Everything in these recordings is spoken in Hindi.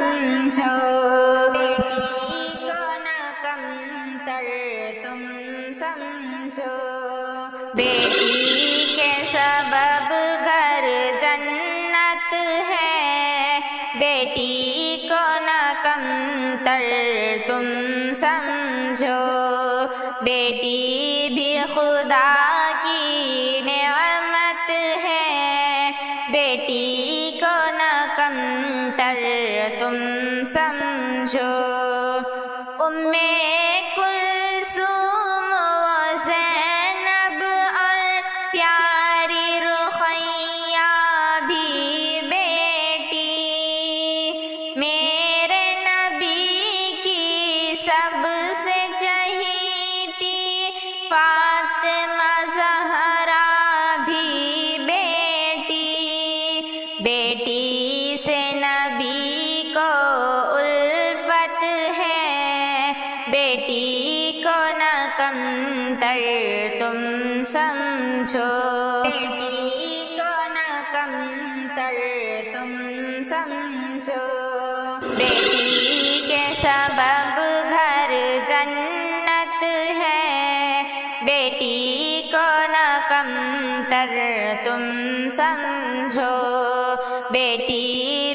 समझो बेटी को न कम कमतर तुम समझो बेटी के सबब घर जन्नत है बेटी को न कम कमतर तुम समझो बेटी भी खुदा की नमत है बेटी फातिमा भी बेटी। बेटी से को उल्फत है। बेटी को न कमतर तुम समझो। बेटी को न तुम समझो। बेटी के सबब समझो, बेटी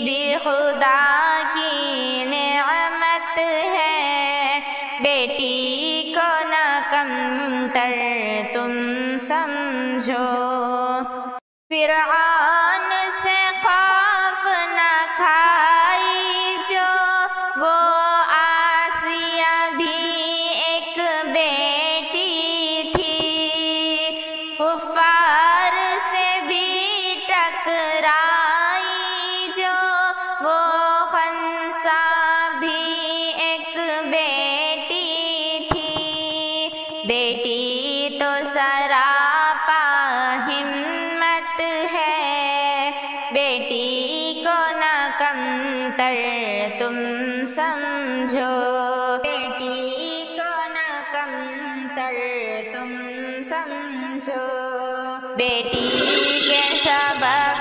भी खुदा की नेमत है। बेटी को न कम तर तुम समझो। फिर आन से बेटी तो सरापा हिम्मत है। बेटी को न कमतर तुम समझो। बेटी को न कमतर तुम समझो। बेटी के सबब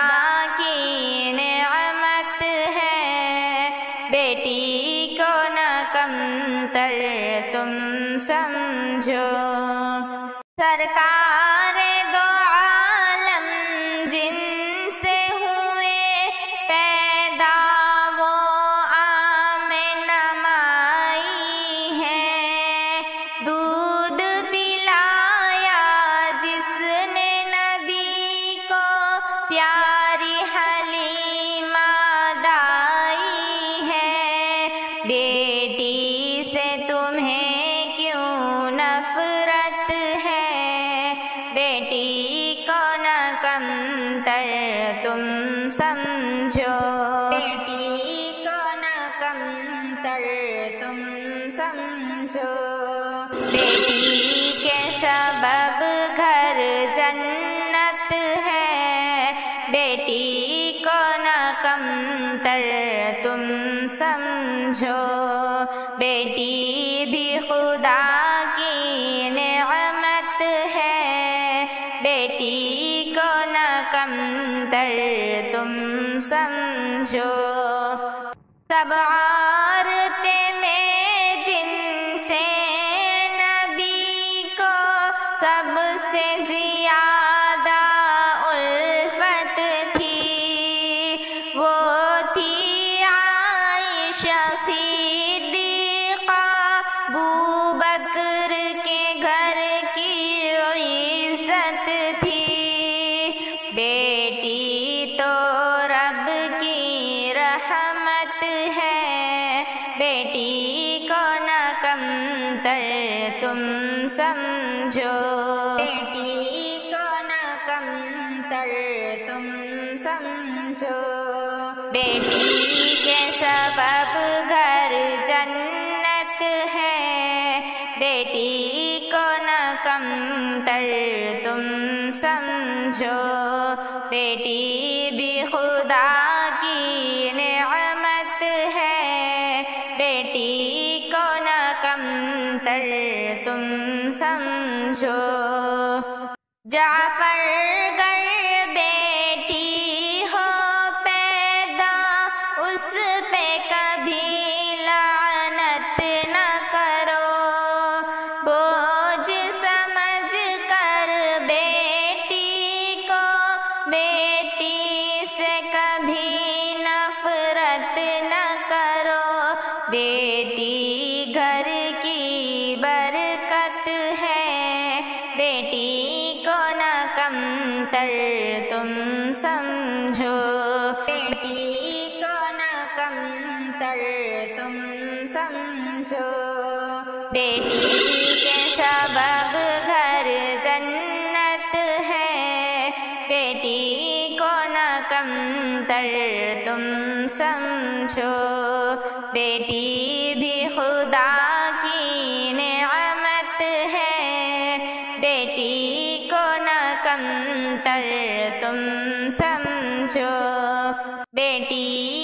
खुदा की नमत है। बेटी को न कमतर तुम समझो। सरकार से तुम्हें क्यों नफरत है? बेटी को न कम कमतर, तुम समझो। बेटी को न कम कमतर, तुम समझो। बेटी के सबब घर जन्नत है। बेटी को न कम कमतर, तुम समझो। कमतर तुम समझो। सब औरतें में जिनसे नबी को सबसे ज़्यादा उल्फत थी, वो थी आयशा सिद्दीक़ा बू बेटी को न कमतर तुम समझो। बेटी को न कमतर तुम समझो। बेटी के सबब घर जन्नत है। बेटी को न कमतर तुम समझो। बेटी भी खुदा की जाफ़र गर बेटी हो पैदा, उस पे कभी लानत न करो। बोझ समझ कर बेटी को, बेटी से कभी नफरत न करो। बेटी घर की तर तुम समझो। बेटी के सबब घर जन्नत है। बेटी को न कम तर तुम समझो। बेटी भी खुदा की नेमत है। बेटी को न कम तर तुम समझो। बेटी